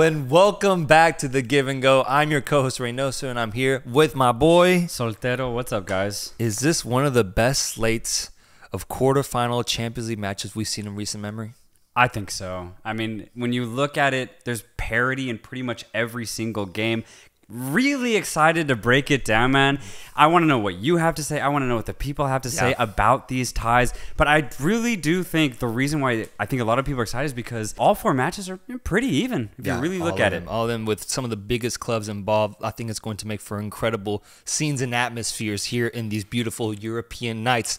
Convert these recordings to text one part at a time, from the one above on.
Hello and welcome back to the Give and Go. I'm your co-host Reynoso, and I'm here with my boy Soltero. What's up, guys? Is this one of the best slates of quarterfinal Champions League matches we've seen in recent memory? I think so. I mean, when you look at it, there's parity in pretty much every single game really excited to break it down, man. I want to know what you have to say. I want to know what the people have to say yeah. about these ties. But I really do think the reason why I think a lot of people are excited is because all four matches are pretty even if yeah, you really look at them, it. All of them with some of the biggest clubs involved. I think it's going to make for incredible scenes and atmospheres here in these beautiful European nights.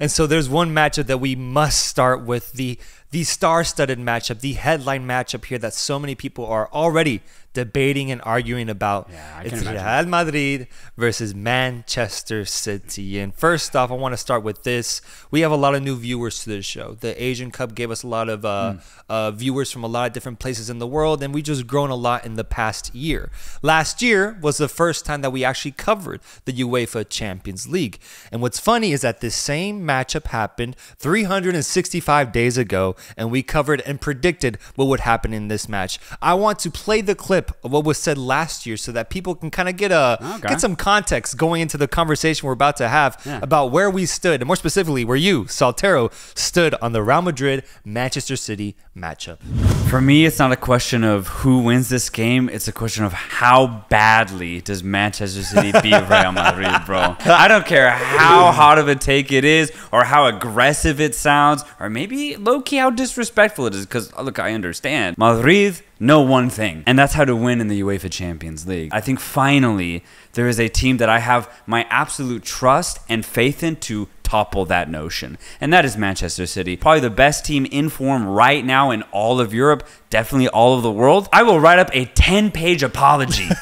And so there's one matchup that we must start with the the star-studded matchup, the headline matchup here that so many people are already debating and arguing about. Yeah, it's Real Madrid versus Manchester City. And first off, I want to start with this. We have a lot of new viewers to this show. The Asian Cup gave us a lot of uh, mm. uh, viewers from a lot of different places in the world, and we just grown a lot in the past year. Last year was the first time that we actually covered the UEFA Champions League. And what's funny is that this same matchup happened 365 days ago, and we covered and predicted what would happen in this match. I want to play the clip of what was said last year so that people can kind of get a okay. get some context going into the conversation we're about to have yeah. about where we stood and more specifically where you Soltero stood on the Real Madrid Manchester City matchup. For me, it's not a question of who wins this game. It's a question of how badly does Manchester City beat Real Madrid, bro. I don't care how hot of a take it is, or how aggressive it sounds, or maybe low key how disrespectful it is. Because look, I understand Madrid know one thing, and that's how to win in the UEFA Champions League. I think finally there is a team that I have my absolute trust and faith in to topple that notion. And that is Manchester City. Probably the best team in form right now in all of Europe, definitely all of the world. I will write up a 10 page apology.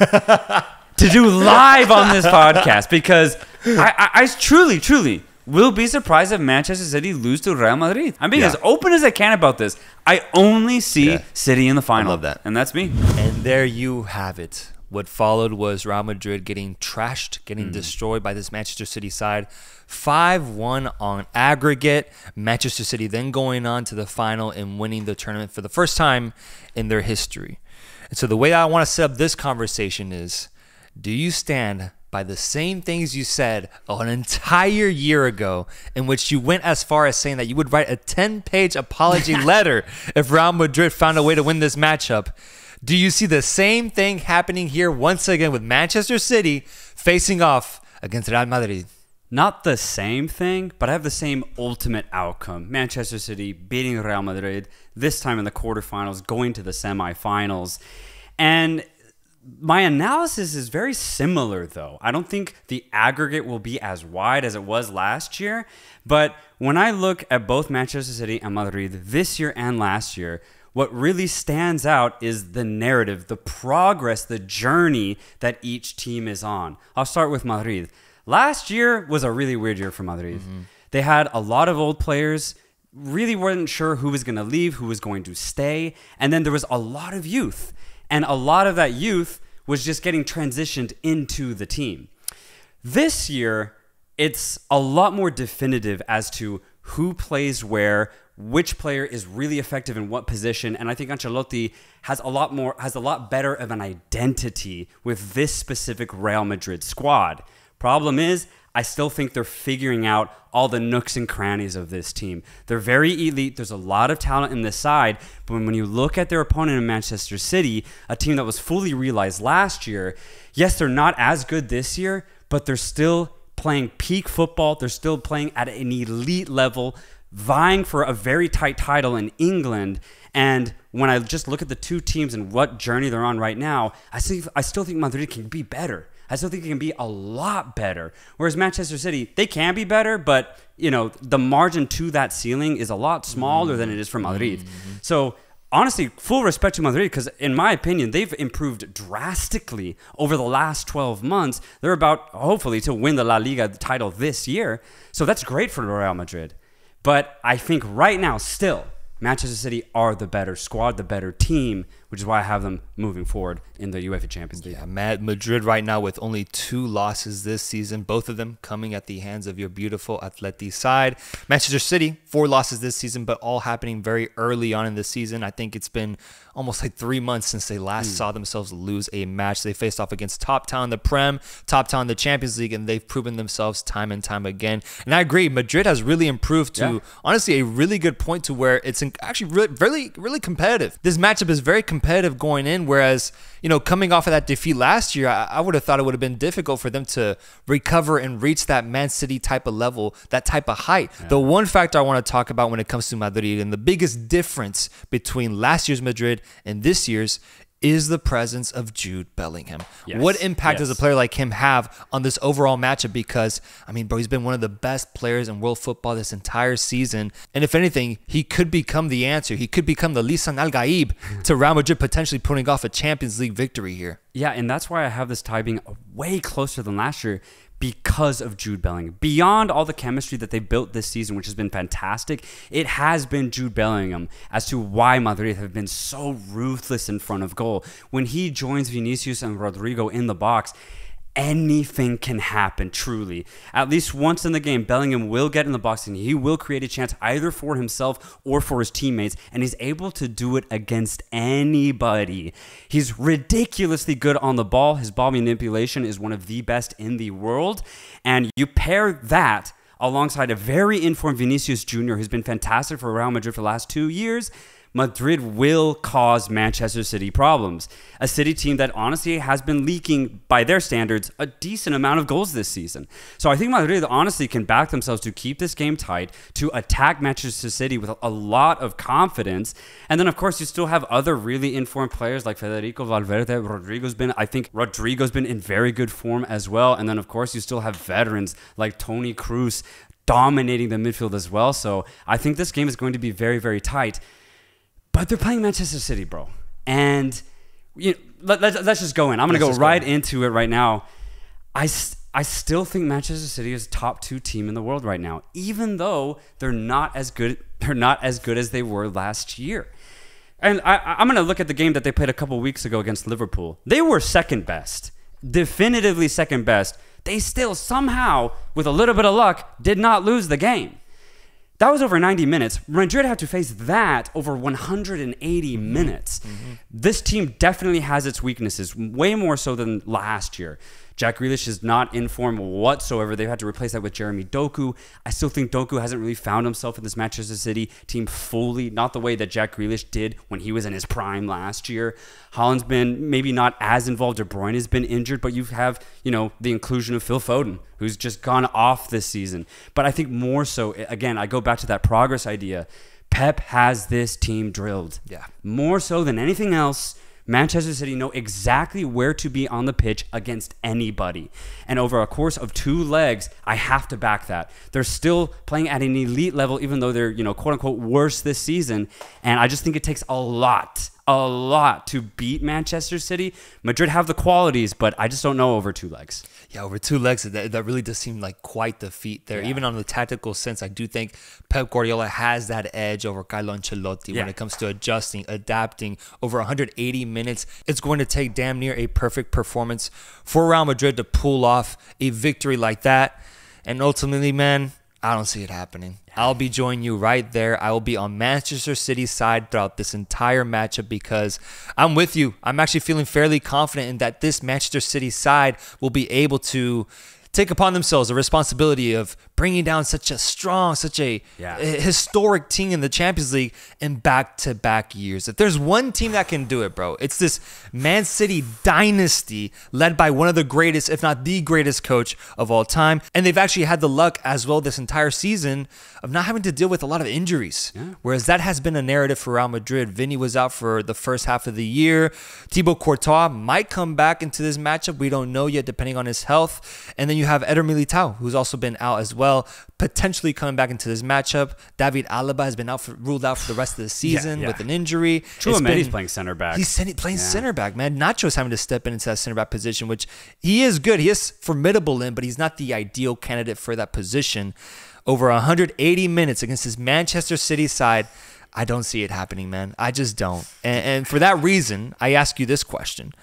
to do live on this podcast because I, I, I truly, truly will be surprised if Manchester City lose to Real Madrid. I'm being yeah. as open as I can about this. I only see yeah. City in the final. I love that. And that's me. And there you have it. What followed was Real Madrid getting trashed, getting mm. destroyed by this Manchester City side. 5 1 on aggregate. Manchester City then going on to the final and winning the tournament for the first time in their history. And so the way I want to set up this conversation is do you stand by the same things you said an entire year ago, in which you went as far as saying that you would write a 10 page apology letter if Real Madrid found a way to win this matchup. Do you see the same thing happening here once again with Manchester City facing off against Real Madrid? Not the same thing, but I have the same ultimate outcome. Manchester City beating Real Madrid, this time in the quarterfinals, going to the semifinals. And my analysis is very similar, though. I don't think the aggregate will be as wide as it was last year. But when I look at both Manchester City and Madrid this year and last year, what really stands out is the narrative, the progress, the journey that each team is on. I'll start with Madrid. Last year was a really weird year for Madrid. Mm-hmm. They had a lot of old players, really weren't sure who was going to leave, who was going to stay. And then there was a lot of youth. And a lot of that youth was just getting transitioned into the team. This year, it's a lot more definitive as to who plays where, which player is really effective in what position, and I think Ancelotti has a lot more has a lot better of an identity with this specific Real Madrid squad. Problem is, I still think they're figuring out all the nooks and crannies of this team. They're very elite. There's a lot of talent in this side. But when you look at their opponent in Manchester City, a team that was fully realized last year, yes, they're not as good this year, but they're still playing peak football. They're still playing at an elite level, vying for a very tight title in England. And when I just look at the two teams and what journey they're on right now, I, think, I still think Madrid can be better. I still think it can be a lot better. Whereas Manchester City, they can be better, but you know the margin to that ceiling is a lot smaller mm-hmm. than it is for Madrid. Mm-hmm. So honestly, full respect to Madrid because, in my opinion, they've improved drastically over the last 12 months. They're about, hopefully, to win the La Liga title this year. So that's great for Real Madrid. But I think right now, still, Manchester City are the better squad, the better team, which is why I have them moving forward in the UEFA Champions League. Yeah, Mad Madrid right now with only two losses this season, both of them coming at the hands of your beautiful Atleti side. Manchester City, four losses this season, but all happening very early on in the season. I think it's been almost like three months since they last mm. saw themselves lose a match. They faced off against top town the Prem, top town the Champions League, and they've proven themselves time and time again. And I agree, Madrid has really improved to yeah. honestly a really good point to where it's actually really, really, really competitive. This matchup is very competitive going in, whereas you know coming off of that defeat last year, I, I would have thought it would have been difficult for them to recover and reach that Man City type of level, that type of height. Yeah. The one factor I want to talk about when it comes to Madrid and the biggest difference between last year's Madrid and this year's is the presence of Jude Bellingham. Yes. What impact yes. does a player like him have on this overall matchup? Because, I mean, bro, he's been one of the best players in world football this entire season. And if anything, he could become the answer. He could become the Lisan Al Gaib to Real Madrid potentially putting off a Champions League victory here. Yeah, and that's why I have this tie being way closer than last year because of Jude Bellingham. Beyond all the chemistry that they built this season, which has been fantastic, it has been Jude Bellingham as to why Madrid have been so ruthless in front of goal. When he joins Vinicius and Rodrygo in the box, anything can happen, truly. At least once in the game, Bellingham will get in the box and he will create a chance either for himself or for his teammates, and he's able to do it against anybody. He's ridiculously good on the ball. His ball manipulation is one of the best in the world. And you pair that alongside a very informed Vinicius Jr., who's been fantastic for Real Madrid for the last two years Madrid will cause Manchester City problems. A City team that honestly has been leaking, by their standards, a decent amount of goals this season. So I think Madrid honestly can back themselves to keep this game tight, to attack Manchester City with a lot of confidence. And then, of course, you still have other really informed players like Federico Valverde. Rodrygo's been, I think, Rodrygo's been in very good form as well. And then, of course, you still have veterans like Toni Kroos dominating the midfield as well. So I think this game is going to be very, very tight. But they're playing Manchester City, bro. And you know, let, us let, just go in. I'm going to go right go into it right now. I, I still think Manchester City is top two team in the world right now, even though they're not as good. They're not as good as they were last year. And I, I'm going to look at the game that they played a couple weeks ago against Liverpool. They were second best, definitively second best. They still somehow, with a little bit of luck, did not lose the game. That was over 90 minutes. Madrid had to face that over 180 mm-hmm. minutes. Mm-hmm. This team definitely has its weaknesses, way more so than last year. Jack Grealish is not in form whatsoever. They've had to replace that with Jeremy Doku. I still think Doku hasn't really found himself in this Manchester City team fully, not the way that Jack Grealish did when he was in his prime last year. Haaland's been maybe not as involved. De Bruyne has been injured, but you have, you know, the inclusion of Phil Foden, who's just gone off this season. But I think more so, again, I go back to that progress idea. Pep has this team drilled. Yeah. More so than anything else Manchester City know exactly where to be on the pitch against anybody. And over a course of two legs, I have to back that. They're still playing at an elite level, even though they're, you know, quote unquote worse this season. And I just think it takes a lot a lot to beat Manchester City. Madrid have the qualities, but I just don't know over two legs. Yeah, over two legs, that, that really does seem like quite the feat there. Yeah. Even on the tactical sense, I do think Pep Guardiola has that edge over Carlo Ancelotti yeah. when it comes to adjusting, adapting. Over 180 minutes, it's going to take damn near a perfect performance for Real Madrid to pull off a victory like that. And ultimately, man, I don't see it happening. I'll be joining you right there. I will be on Manchester City's side throughout this entire matchup because I'm with you. I'm actually feeling fairly confident in that this Manchester City side will be able to take upon themselves the responsibility of bringing down such a strong, such a yeah. historic team in the Champions League in back to back years. If there's one team that can do it, bro, it's this Man City dynasty led by one of the greatest, if not the greatest coach of all time. And they've actually had the luck as well this entire season of not having to deal with a lot of injuries. Yeah. Whereas that has been a narrative for Real Madrid. Vinny was out for the first half of the year. Thibaut Courtois might come back into this matchup. We don't know yet, depending on his health. And then you have Eder Militao, who's also been out as well, potentially coming back into this matchup. David Alaba has been out for, ruled out for the rest of the season yeah, yeah. with an injury. Tchouameni's playing center back. He's playing yeah. center back, man. Nacho's having to step in into that center back position, which he is good. He is formidable in, but he's not the ideal candidate for that position. Over 180 minutes against his Manchester City side. I don't see it happening, man. I just don't. And, and for that reason, I ask you this question.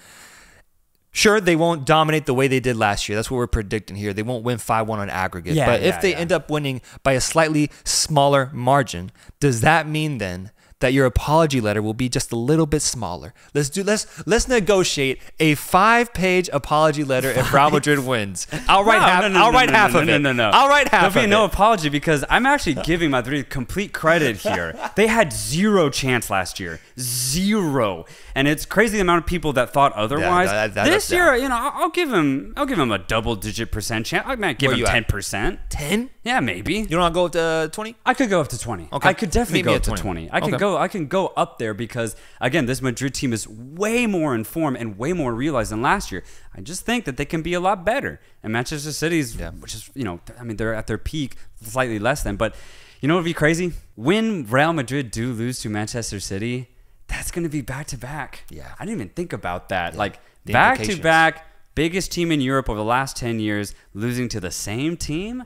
Sure, they won't dominate the way they did last year. That's what we're predicting here. They won't win 5 1 on aggregate. Yeah, but yeah, if they yeah. end up winning by a slightly smaller margin, does that mean then that your apology letter will be just a little bit smaller? Let's do let's let's negotiate a five page apology letter if Real Madrid wins. I'll write No, half. no, no, I'll no, write no, half no, of no, it. No, no, no. I'll write half There'll be no it. apology because I'm actually giving Madrid complete credit here. They had zero chance last year, zero, and it's crazy the amount of people that thought otherwise. that- that- this that's- year, you know, I'll I'll give him, I'll give him a double-digit percent chance. I might give Where him ten percent. Ten? Yeah, maybe. You don't want to go up to uh, twenty? I could go up to 20. Okay. I could definitely Meet go at up to 20. 20. I could Okay. go I can go up there because again, this Madrid team is way more informed and way more realized than last year. I just think that they can be a lot better. And Manchester City's Yeah. which is, you know, I mean they're at their peak slightly less than, but you know what would be crazy? When Real Madrid do lose to Manchester City, that's going to be back to back. Yeah. I didn't even think about that. Like The back to back, biggest team in Europe over the last 10 years losing to the same team.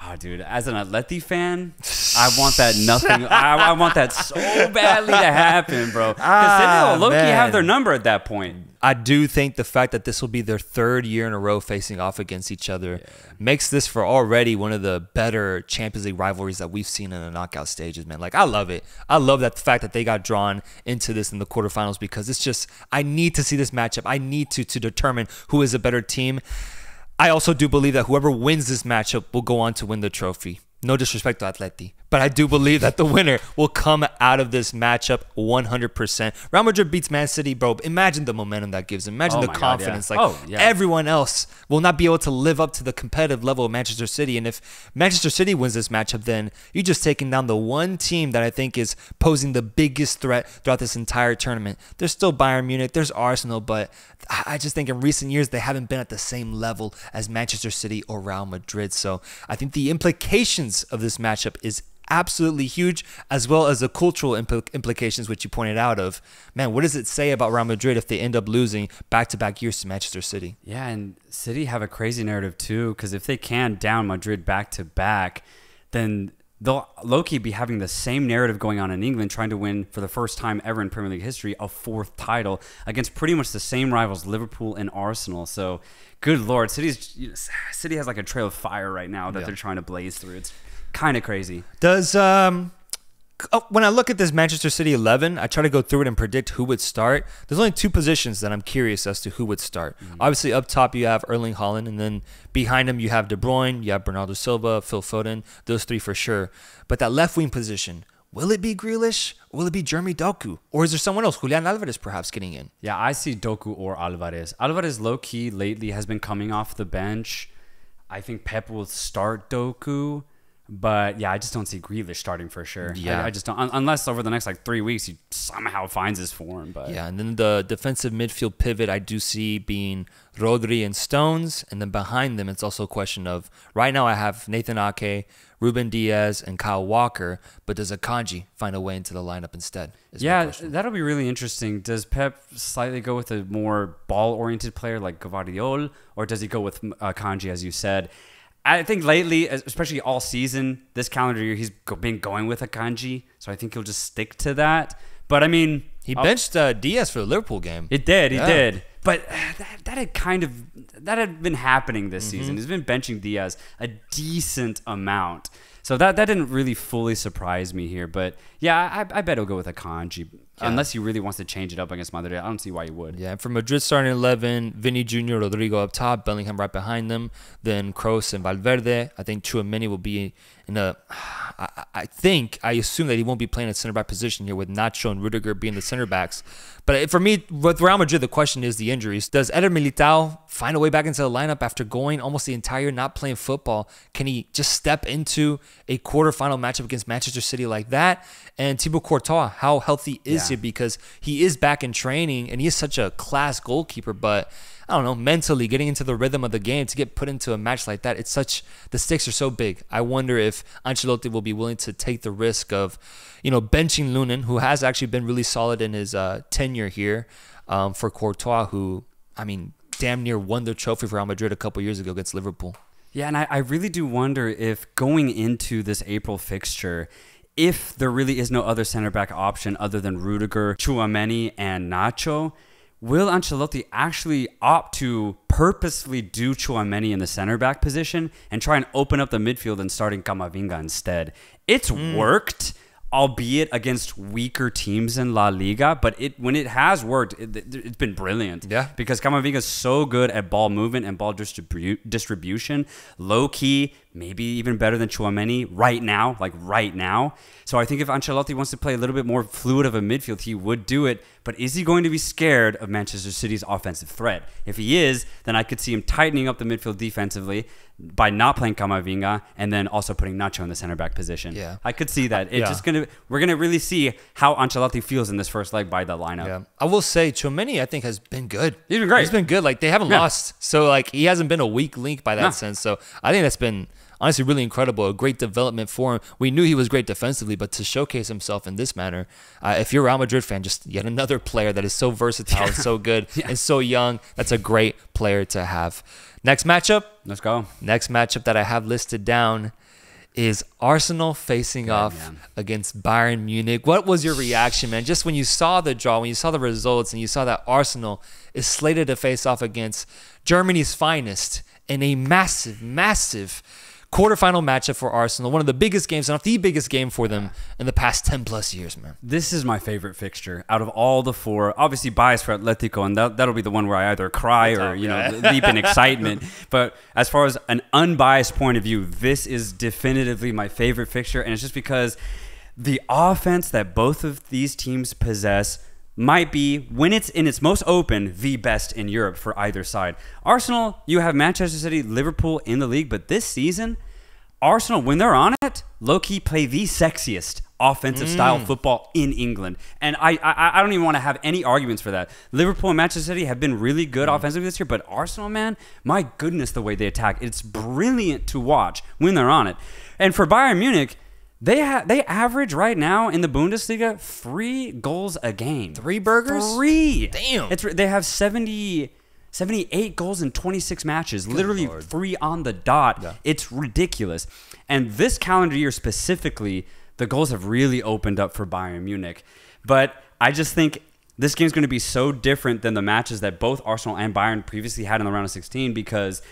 Oh, dude, as an Atleti fan, I want that nothing. I, I want that so badly to happen, bro. Because Ah, will low-key have their number at that point. I do think the fact that this will be their third year in a row facing off against each other makes this for already one of the better Champions League rivalries that we've seen in the knockout stages, man. Like I love it. I love that the fact that they got drawn into this in the quarterfinals because it's just I need to see this matchup. I need to to determine who is a better team. I also do believe that whoever wins this matchup will go on to win the trophy. No disrespect to Atleti, but I do believe that the winner will come out of this matchup 100%. Real Madrid beats Man City, bro. Imagine the momentum that gives them. Imagine Oh the my God, confidence. yeah. Like Oh, yeah. everyone else will not be able to live up to the competitive level of Manchester City. And if Manchester City wins this matchup, then you're just taking down the one team that I think is posing the biggest threat throughout this entire tournament. There's still Bayern Munich, there's Arsenal, but I I just think in recent years they haven't been at the same level as Manchester City or Real Madrid. So I think the implications of this matchup is absolutely huge, as well as the cultural impl- implications, which you pointed out of, man, what does it say about Real Madrid if they end up losing back-to-back years to Manchester City? Yeah, and City have a crazy narrative too, because if they can down Madrid back to back, then they'll low-key be having the same narrative going on in England, trying to win for the first time ever in Premier League history a fourth title against pretty much the same rivals, Liverpool and Arsenal. So, good lord, City's City has like a trail of fire right now that Yeah. they're trying to blaze through. It's kind of crazy. Does um oh, when I look at this Manchester City 11, I try to go through it and predict who would start. There's only two positions that I'm curious as to who would start. Obviously, up top you have Erling Haaland, and then behind him you have De Bruyne, you have Bernardo Silva, Phil Foden. Those three for sure. But that left wing position, will it be Grealish? Will it be Jeremy Doku? Or is there someone else, Julian Alvarez, perhaps getting in? Yeah, I see Doku or Alvarez. Alvarez low key lately has been coming off the bench. I think Pep will start Doku, but yeah, I just don't see Grealish starting for sure. Yeah. I, I just don't un- unless over the next like three weeks he somehow finds his form. But Yeah, and then the defensive midfield pivot I do see being Rodri and Stones, and then behind them it's also a question of right now I have Nathan Ake, Ruben Dias, and Kyle Walker, but does Akanji find a way into the lineup instead? yeah, that'll be really interesting. Does Pep slightly go with a more ball-oriented player like Gvardiol, or does he go with uh, Kanji as you said? I think lately, especially all season, this calendar year, he's been going with Akanji, so I think he'll just stick to that. But I mean, he benched uh, Dias for the Liverpool game. It did, he Yeah. did. But uh, that, that had kind of that had been happening this Mm-hmm. season. He's been benching Dias a decent amount. So that that didn't really fully surprise me here. But yeah, I, I bet he'll go with Akanji. Unless he really wants to change it up against Madrid. I don't see why he would. Yeah, and for Madrid starting 11, Vinny Jr., Rodrygo up top, Bellingham right behind them, then Kroos and Valverde. I think Tchouameni will be in a. I, I think, I assume that he won't be playing a center back position here with Nacho and Rudiger being the center backs. But for me, with Real Madrid, the question is the injuries. Does Eder Militao find a way back into the lineup after going almost the entire not playing football? Can he just step into a quarterfinal matchup against Manchester City like that? And Thibaut Courtois, how healthy is Yeah. he? Because he is back in training and he is such a class goalkeeper, but I don't know, mentally getting into the rhythm of the game to get put into a match like that, it's such the stakes are so big. I wonder if Ancelotti will be willing to take the risk of, you know, benching Lunin, who has actually been really solid in his uh, tenure here, um, for Courtois, who I mean, damn near won the trophy for Real Madrid a couple years ago against Liverpool. Yeah, and I, I really do wonder if going into this April fixture, if there really is no other center back option other than Rudiger, Tchouameni, and Nacho, will Ancelotti actually opt to purposely do Tchouameni in the center back position and try and open up the midfield and starting Camavinga instead? It's Hmm. worked albeit against weaker teams in La Liga, but it when it has worked, it, has been brilliant. Yeah. because Camavinga is so good at ball movement and ball distribu- distribution, low key, maybe even better than Tchouameni right now, like right now. So I think if Ancelotti wants to play a little bit more fluid of a midfield, he would do it. But is he going to be scared of Manchester City's offensive threat? If he is, then I could see him tightening up the midfield defensively by not playing Camavinga and then also putting Nacho in the center back position. Yeah. I could see that. It's Yeah. just gonna we're gonna really see how Ancelotti feels in this first leg by the lineup. Yeah, I will say Tchouameni I think has been good. He's been great. He's been good. Like they haven't Yeah. lost, so like he hasn't been a weak link by that No. sense. So I think that's been honestly really incredible. A great development for him. We knew he was great defensively, but to showcase himself in this manner, uh, if you're a Real Madrid fan, just yet another player that is so versatile, and so good, and so young. That's a great player to have. Next matchup. Let's go. Next matchup that I have listed down is Arsenal facing off man. against Bayern Munich. What was your reaction, man? Just when you saw the draw, when you saw the results, and you saw that Arsenal is slated to face off against Germany's finest in a massive, massive quarterfinal matchup for Arsenal, one of the biggest games, not the biggest game for them in the past 10 plus years, man. This is my favorite fixture out of all the four. Obviously, bias for Atletico, and that, that'll be the one where I either cry or you know leap in excitement. But as far as an unbiased point of view, this is definitively my favorite fixture, and it's just because the offense that both of these teams possess might be when it's in its most open the best in Europe for either side. Arsenal, you have Manchester City, Liverpool in the league, but this season Arsenal, when they're on it, low key play the sexiest offensive style mm. football in England. And I, I I don't even want to have any arguments for that. Liverpool and Manchester City have been really good mm. offensively this year, but Arsenal, man, my goodness, the way they attack. It's brilliant to watch when they're on it. And for Bayern Munich, they ha- they average right now in the Bundesliga three goals a game. Three burgers? Three. Damn. It's they have 70, 78 goals in 26 matches. literally Lord. three on the dot. Yeah. It's ridiculous. And this calendar year specifically, the goals have really opened up for Bayern Munich. But I just think this game's going to be so different than the matches that both Arsenal and Bayern previously had in the round of 16 because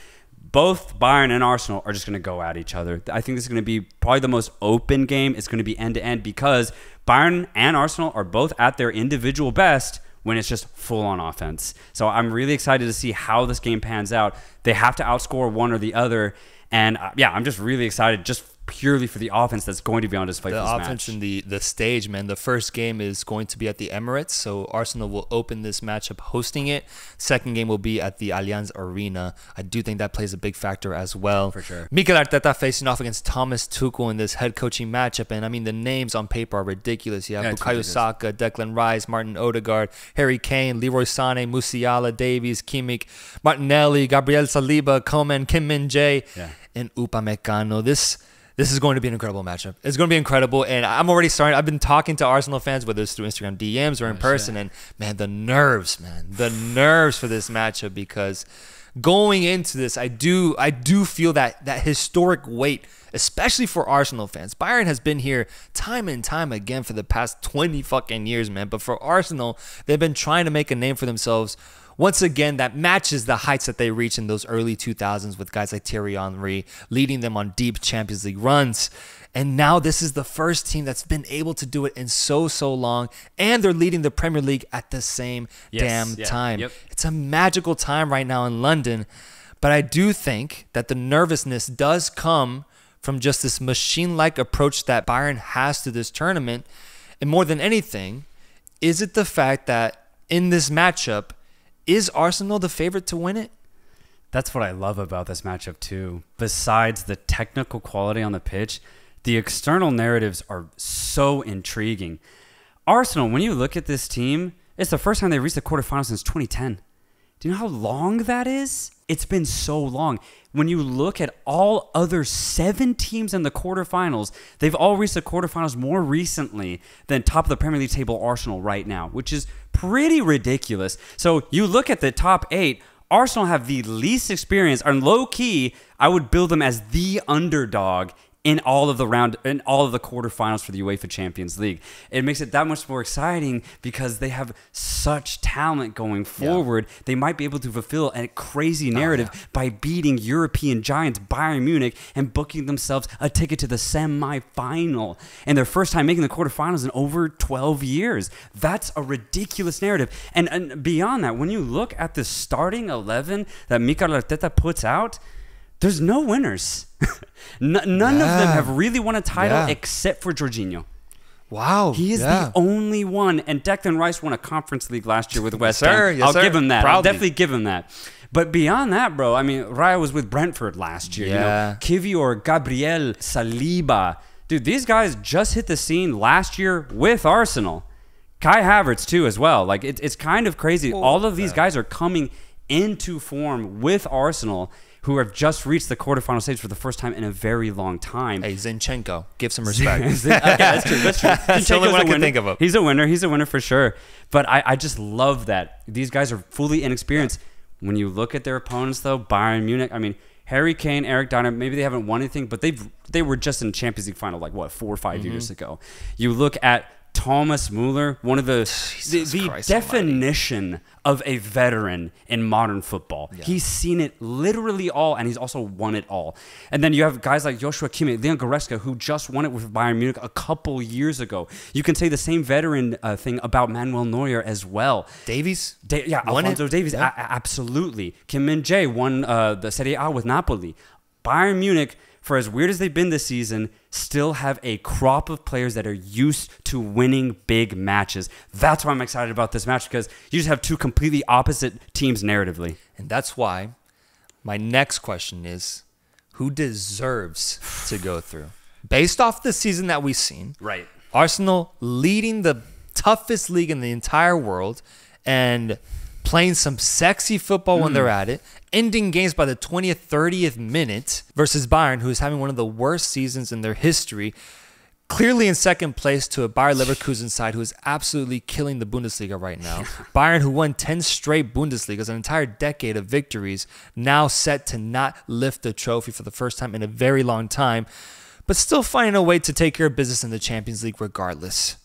both Bayern and Arsenal are just going to go at each other. I think this is going to be probably the most open game. It's going to be end to end because Bayern and Arsenal are both at their individual best when it's just full on offense. So I'm really excited to see how this game pans out. They have to outscore one or the other. And uh, yeah, I'm just really excited just purely for the offense that's going to be on display the offense match. and the the stage, man. The first game is going to be at the Emirates, so Arsenal will open this matchup hosting it. Second game will be at the Allianz Arena. I do think that plays a big factor as well. For sure. Mikel Arteta facing off against Thomas Tuchel in this head coaching matchup, and I mean the names on paper are ridiculous. You have Yeah, Bukayo. Saka, Declan Rice, Martin Odegaard, Harry Kane, Leroy Sané, Musiala, Davies, Kimmich, Martinelli, Gabriel Saliba, Coman, Kim Min Jae, Yeah. and Upamecano. This this is going to be an incredible matchup. It's going to be incredible, and I'm already starting. I've been talking to Arsenal fans, whether it's through Instagram DMs or in oh, person, and man, the nerves, man, the nerves for this matchup because going into this, I do I do feel that that historic weight. Especially for Arsenal fans, Bayern has been here time and time again for the past 20 fucking years, man. But for Arsenal, they've been trying to make a name for themselves once again, that matches the heights that they reached in those early 2000s with guys like Thierry Henry leading them on deep Champions League runs. And now this is the first team that's been able to do it in so, so long. And they're leading the Premier League at the same Yes, damn yeah, time. yep. It's a magical time right now in London. But I do think that the nervousness does come from just this machine like approach that Bayern has to this tournament. And more than anything, is it the fact that in this matchup, is Arsenal the favorite to win it? That's what I love about this matchup too. Besides the technical quality on the pitch, the external narratives are so intriguing. Arsenal, when you look at this team, it's the first time they reached the quarterfinals since 2010. Do you know how long that is? It's been so long. When you look at all other seven teams in the quarterfinals, they've all reached the quarterfinals more recently than top of the Premier League table Arsenal right now, which is pretty ridiculous. So you look at the top eight, Arsenal have the least experience, and low key, I would build them as the underdog in all of the round in all of the quarterfinals for the UEFA Champions League. It makes it that much more exciting because they have such talent going forward. They might be able to fulfill a crazy oh, narrative by beating European giants Bayern Munich and booking themselves a ticket to the semi-final and their first time making the quarterfinals in over 12 years. That's a ridiculous narrative. And, and beyond that, when you look at the starting 11 that Mikel Arteta puts out, there's no winners. None of them have really won a title Yeah. except for Jorginho. Wow. He is yeah. the only one. And Declan Rice won a conference league last year with West sir. Ham. Yes, I'll sir. give him that. I'll definitely give him that. But beyond that, bro, I mean, Raya was with Brentford last year. Yeah. You know, Kivior, Gabriel, Saliba. Dude, these guys just hit the scene last year with Arsenal. Kai Havertz too, as well. Like it, it's kind of crazy. Oh, All of these guys are coming into form with Arsenal, who have just reached the quarterfinal stage for the first time in a very long time. Hey, Zinchenko, give some respect. okay, that's true. That's true. That's the only Zinchenko's one I a can think of him. He's a winner. He's a winner for sure. But I, I just love that these guys are fully inexperienced. When you look at their opponents, though, Bayern Munich. I mean, Harry Kane, Eric Dier. Maybe they haven't won anything, but they've they were just in Champions League final like what four or 5 Mm-hmm. years ago. You look at Thomas Muller, one of the the, Jesus the almighty. definition of a veteran in modern football. He's seen it literally all, and he's also won it all. And then you have guys like Joshua Kimmich, Leon Goretzka, who just won it with Bayern Munich a couple years ago. You can say the same veteran uh, thing about Manuel Neuer as well. Davies? Da- yeah, Won it? Davies, Yeah. absolutely. Kim Min Jae won uh, the Serie A with Napoli. Bayern Munich, for as weird as they've been this season, still have a crop of players that are used to winning big matches. That's why I'm excited about this match because you just have two completely opposite teams narratively. And that's why my next question is who deserves to go through? Based off the season that we've seen, Right. Arsenal leading the toughest league in the entire world and playing some sexy football when they're mm. at it, ending games by the 20th, 30th minute versus Bayern, who is having one of the worst seasons in their history. Clearly in second place to a Bayer Leverkusen side who is absolutely killing the Bundesliga right now. Bayern, who won 10 straight Bundesligas, an entire decade of victories, now set to not lift the trophy for the first time in a very long time, but still finding a way to take care of business in the Champions League regardless.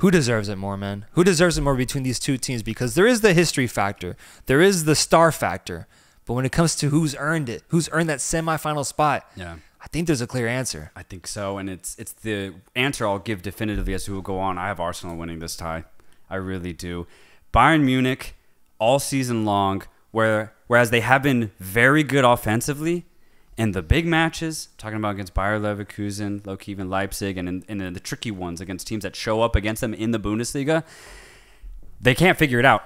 Who deserves it more, man? Who deserves it more between these two teams? Because there is the history factor, there is the star factor, but when it comes to who's earned it, who's earned that semifinal spot, Yeah. I think there's a clear answer. I think so, and it's it's the answer I'll give definitively as who will go on. I have Arsenal winning this tie. I really do. Bayern Munich all season long, where whereas they have been very good offensively in the big matches, talking about against Bayer Leverkusen, key even Leipzig, and in, and in the tricky ones against teams that show up against them in the Bundesliga, they can't figure it out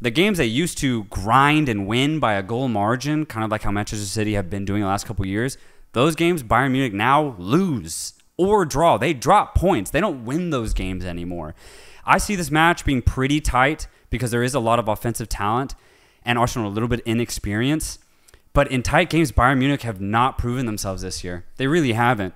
the games they used to grind and win by a goal margin, kind of like how Manchester City have been doing the last couple years, those games Bayern Munich now lose or draw. They drop points. They don't win those games anymore. I see this match being pretty tight because there is a lot of offensive talent and Arsenal a little bit inexperienced. But in tight games, Bayern Munich have not proven themselves this year. They really haven't.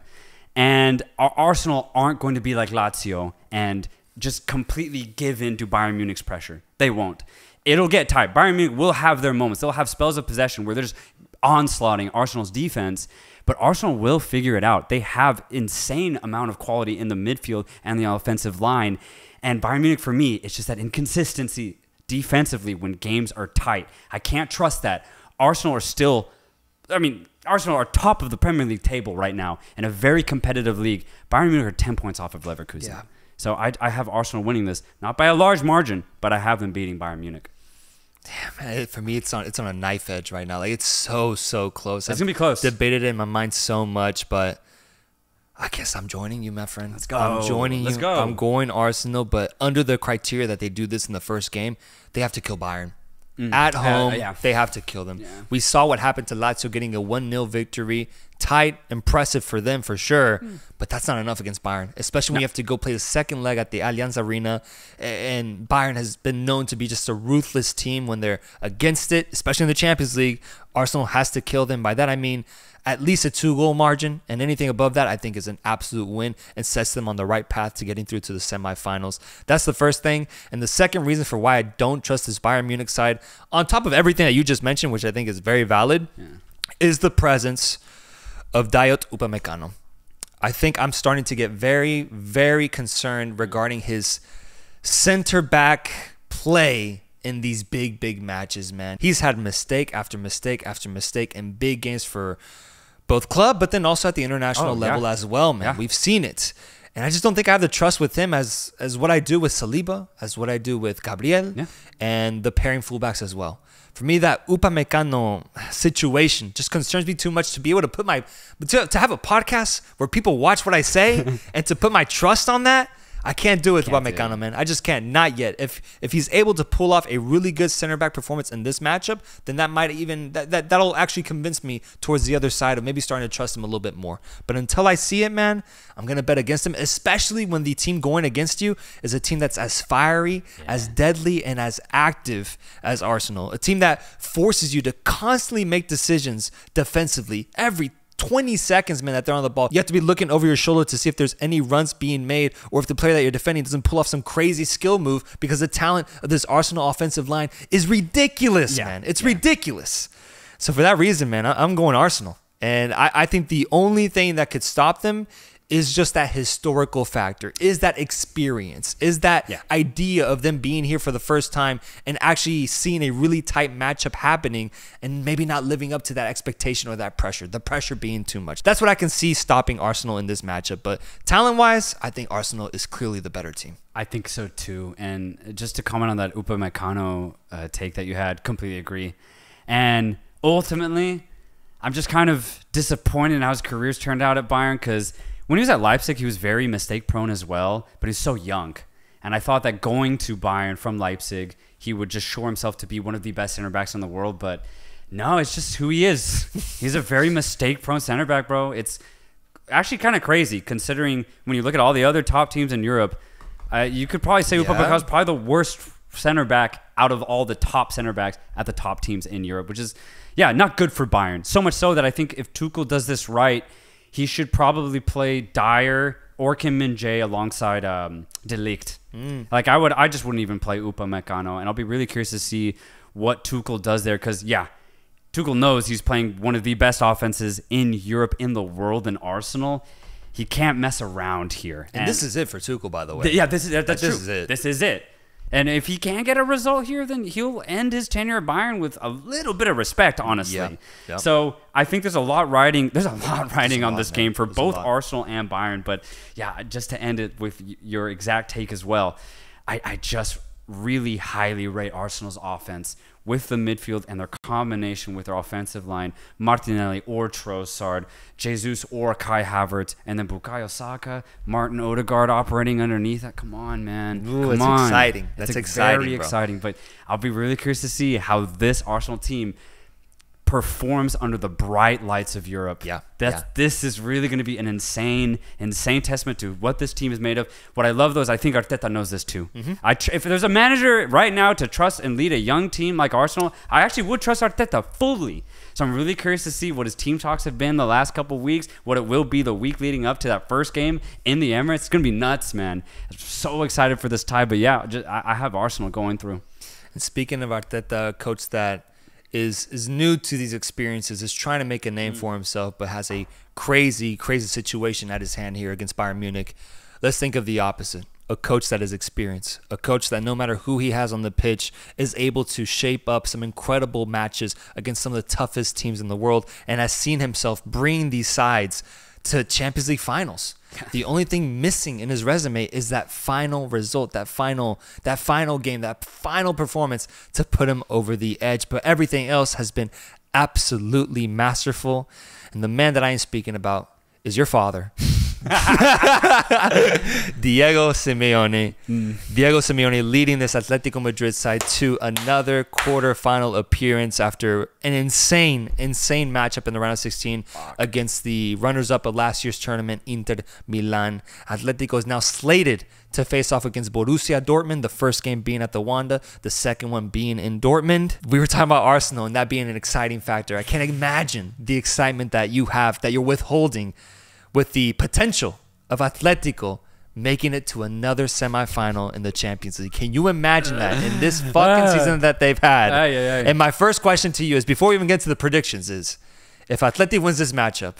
And Arsenal aren't going to be like Lazio and just completely give in to Bayern Munich's pressure. They won't. It'll get tight. Bayern Munich will have their moments. They'll have spells of possession where they're just onslaughting Arsenal's defense. But Arsenal will figure it out. They have insane amount of quality in the midfield and the offensive line. And Bayern Munich, for me, it's just that inconsistency defensively when games are tight. I can't trust that. Arsenal are still I mean, Arsenal are top of the Premier League table right now in a very competitive league. Bayern Munich are 10 points off of Leverkusen. Yeah. So I, I have Arsenal winning this, not by a large margin, but I have them beating Bayern Munich. Damn man, it- for me, it's on it's on a knife edge right now. Like it's so so close. It's gonna be close. Debated it in my mind so much, but I guess I'm joining you, my friend. Let's go. I'm joining Let's you. go. I'm going Arsenal, but under the criteria that they do this in the first game, they have to kill Bayern. At Uh, home, yeah. they have to kill them. Yeah. We saw what happened to Lazio getting a 1 0 victory. Tight, impressive for them for sure, Hmm. but that's not enough against Bayern, especially when you have to go play the second leg at the Allianz Arena. And Bayern has been known to be just a ruthless team when they're against it, especially in the Champions League. Arsenal has to kill them. By that, I mean at least a two goal margin, and anything above that, I think, is an absolute win and sets them on the right path to getting through to the semifinals. That's the first thing. And the second reason for why I don't trust this Bayern Munich side, on top of everything that you just mentioned, which I think is very valid, is the presence of Dayot Upamecano. I think I'm starting to get very, very concerned regarding his center back play in these big, big matches, man. He's had mistake after mistake after mistake in big games for both club, but then also at the international Oh, level yeah. as well, man. Yeah. We've seen it. And I just don't think I have the trust with him as as what I do with Saliba, as what I do with Gabriel, Yeah. and the pairing fullbacks as well. For me, that Upamecano situation just concerns me too much to be able to put my to, to have a podcast where people watch what I say and to put my trust on that. I can't do it with Can't Upamecano, man. I just can't. Not yet. If if he's able to pull off a really good center back performance in this matchup, then that might even that, that that'll actually convince me towards the other side of maybe starting to trust him a little bit more. But until I see it, man, I'm gonna bet against him, especially when the team going against you is a team that's as fiery, as deadly, and as active as Arsenal. A team that forces you to constantly make decisions defensively every 20 seconds, man, that they're on the ball. You have to be looking over your shoulder to see if there's any runs being made or if the player that you're defending doesn't pull off some crazy skill move because the talent of this Arsenal offensive line is ridiculous, Yeah, man. It's yeah. ridiculous. So for that reason, man, I- I'm going Arsenal. And I, I think the only thing that could stop them is just that historical factor, is that experience, is that Yeah. idea of them being here for the first time and actually seeing a really tight matchup happening and maybe not living up to that expectation or that pressure, the pressure being too much. That's what I can see stopping Arsenal in this matchup. But talent wise, I think Arsenal is clearly the better team. I think so too. And just to comment on that Upamecano uh, take that you had, completely agree. And ultimately, I'm just kind of disappointed in how his career's turned out at Bayern because when he was at Leipzig, he was very mistake prone as well, but he's so young. And I thought that going to Bayern from Leipzig, he would just show himself to be one of the best center backs in the world. But no, it's just who he is. He's a very mistake prone center back, bro. It's actually kind of crazy considering when you look at all the other top teams in Europe. Uh, you could probably say Yeah. Upamecano is probably the worst center back out of all the top center backs at the top teams in Europe, which is yeah not good for Bayern. So much so that I think if Tuchel does this right, he should probably play Dier or Kim Min Jae alongside um, De Ligt. Like I would, I just wouldn't even play Upa Upamecano, and I'll be really curious to see what Tuchel does there because yeah. Tuchel knows he's playing one of the best offenses in Europe, in the world, in Arsenal. He can't mess around here. And, this is it for Tuchel, by the way. Th- yeah, this is that, that's this true. is it. This is it. And if he can't get a result here, then he'll end his tenure at Bayern with a little bit of respect, honestly. Yeah, yeah. So I think there's a lot riding. There's a lot riding a on lot, this man. game for There's both. Arsenal and Bayern. But yeah, just to end it with your exact take as well, I, I just really highly rate Arsenal's offense with the midfield and their combination with their offensive line, Martinelli or Trossard, Jesus or Kai Havertz, and then Bukayo Saka, Martin Odegaard operating underneath that. Come on, man. Ooh, Come it's on. exciting. That's exciting, Very bro. exciting. But I'll be really curious to see how this Arsenal team performs under the bright lights of Europe. Yeah, That's yeah. this is really going to be an insane, insane testament to what this team is made of. What I love though is I think Arteta knows this too. Mm-hmm. I tr- if there's a manager right now to trust and lead a young team like Arsenal, I actually would trust Arteta fully. So I'm really curious to see what his team talks have been the last couple weeks, what it will be the week leading up to that first game in the Emirates. It's gonna be nuts, man. I'm so excited for this tie, but yeah, just, I, I have Arsenal going through. And speaking of Arteta, coach that is is new to these experiences, is trying to make a name mm. for himself, but has a crazy, crazy situation at his hand here against Bayern Munich. Let's think of the opposite. A coach that is experienced, a coach that no matter who he has on the pitch is able to shape up some incredible matches against some of the toughest teams in the world and has seen himself bring these sides to Champions League finals. The only thing missing in his resume is that final result, that final that final game, that final performance to put him over the edge. But everything else has been absolutely masterful. And the man that I am speaking about is your father. Diego Simeone. Mm. Diego Simeone leading this Atletico Madrid side to another quarterfinal appearance after an insane, insane matchup in the round of 16 against the runners-up of last year's tournament, Inter Milan. Atletico is now slated to face off against Borussia Dortmund, the first game being at the Wanda, the second one being in Dortmund. We were talking about Arsenal and that being an exciting factor. I can't imagine the excitement that you have, that you're withholding with the potential of Atletico making it to another semifinal in the Champions League. Can you imagine that in this fucking ah. season that they've had? Ay, ay, ay. And my first question to you is before we even get to the predictions is if Atleti wins this matchup,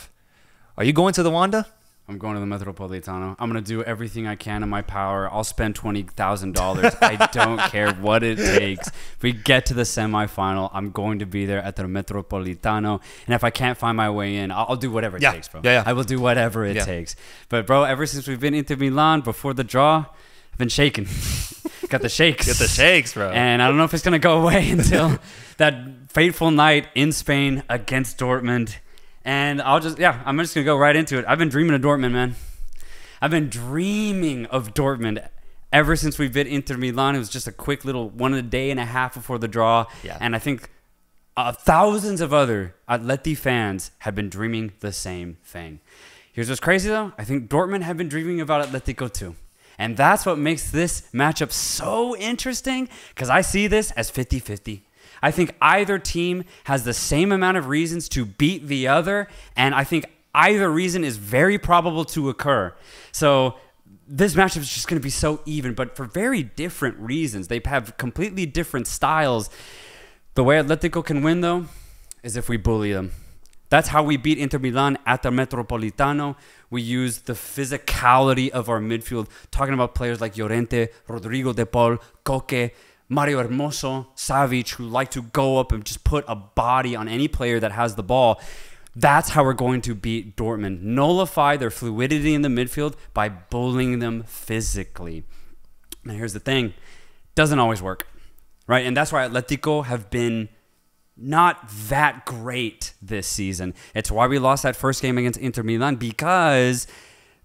are you going to the Wanda? I'm going to the Metropolitano. I'm going to do everything I can in my power. I'll spend $20,000. I don't care what it takes. If we get to the semifinal, I'm going to be there at the Metropolitano. And if I can't find my way in, I'll, I'll do whatever it Yeah. takes, bro. Yeah, yeah. I will do whatever it Yeah. takes. But, bro, ever since we've been Inter Milan before the draw, I've been shaking. Got the shakes. Get the shakes, bro. And I don't know if it's going to go away until that fateful night in Spain against Dortmund. And I'll just, yeah, I'm just going to go right into it. I've been dreaming of Dortmund, man. I've been dreaming of Dortmund ever since we've been Inter Milan. It was just a quick little one a day and a half before the draw. Yeah. And I think uh, thousands of other Atleti fans have been dreaming the same thing. Here's what's crazy though. I think Dortmund have been dreaming about Atletico too. And that's what makes this matchup so interesting because I see this as 50 50. I think either team has the same amount of reasons to beat the other, and I think either reason is very probable to occur. So this matchup is just going to be so even, but for very different reasons. They have completely different styles. The way Atletico can win, though, is if we bully them. That's how we beat Inter Milan at the Metropolitano. We use the physicality of our midfield, talking about players like Llorente, Rodrigo de Paul, Coque, Mario Hermoso, Savic, who like to go up and just put a body on any player that has the ball. That's how we're going to beat Dortmund. Nullify their fluidity in the midfield by bullying them physically. Now, here's the thing doesn't always work, right? And that's why Atletico have been not that great this season. It's why we lost that first game against Inter Milan because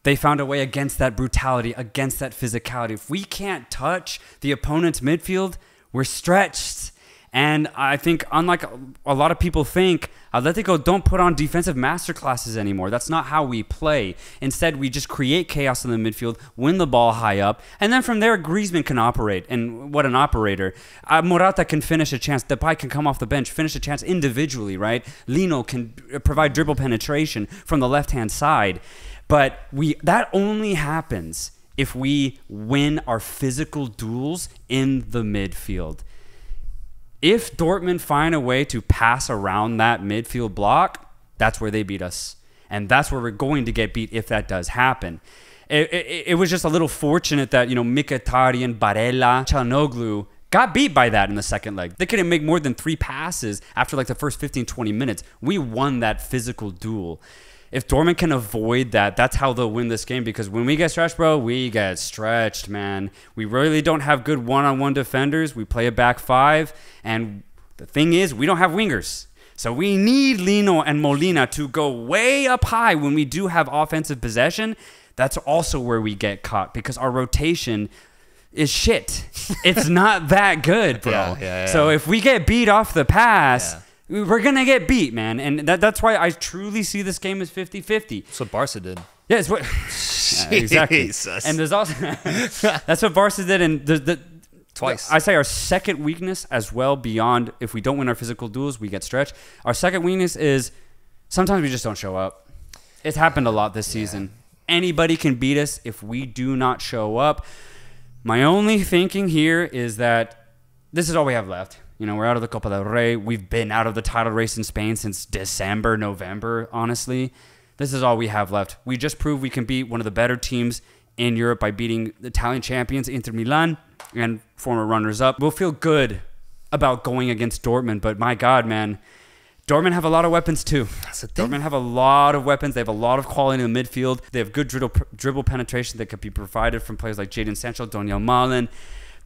they found a way against that brutality, against that physicality. If we can't touch the opponent's midfield, we're stretched. And I think, unlike a lot of people think, Atletico don't put on defensive masterclasses anymore. That's not how we play. Instead, we just create chaos in the midfield, win the ball high up, and then from there, Griezmann can operate. And what an operator! Uh, Morata can finish a chance. Depay can come off the bench, finish a chance individually. Right? Lino can provide dribble penetration from the left-hand side. But we that only happens if we win our physical duels in the midfield if Dortmund find a way to pass around that midfield block, that's where they beat us. And that's where we're going to get beat if that does happen. It, it, it was just a little fortunate that, you know, Mkhitaryan, Barella, Çalhanoğlu got beat by that in the second leg. They couldn't make more than three passes after like the first 15, 20 minutes. We won that physical duel. If Dortmund can avoid that, that's how they'll win this game. Because when we get stretched, bro, we get stretched, man. We really don't have good one-on-one defenders. We play a back five, and the thing is, we don't have wingers. So we need Lino and Molina to go way up high when we do have offensive possession. That's also where we get caught because our rotation is shit. it's not that good, bro. Yeah, yeah, yeah. So if we get beat off the pass. We're going to get beat, man. And that, that's why I truly see this game as 50 50. That's what Barca did. Yeah, it's what. Yeah, exactly. Jesus. And there's also. that's what Barca did. And the, the, Twice. I say our second weakness as well, beyond if we don't win our physical duels, we get stretched. Our second weakness is sometimes we just don't show up. It's happened a lot this season. Anybody can beat us if we do not show up. My only thinking here is that this is all we have left. You know, we're out of the Copa del Rey. We've been out of the title race in Spain since December, November, honestly. This is all we have left. We just proved we can beat one of the better teams in Europe by beating the Italian champions, Inter Milan, and former runners up. We'll feel good about going against Dortmund, but my God, man, Dortmund have a lot of weapons too. That's the thing. Dortmund have a lot of weapons. They have a lot of quality in the midfield. They have good dribble, dribble penetration that could be provided from players like Jadon Sancho, Donyell Malen.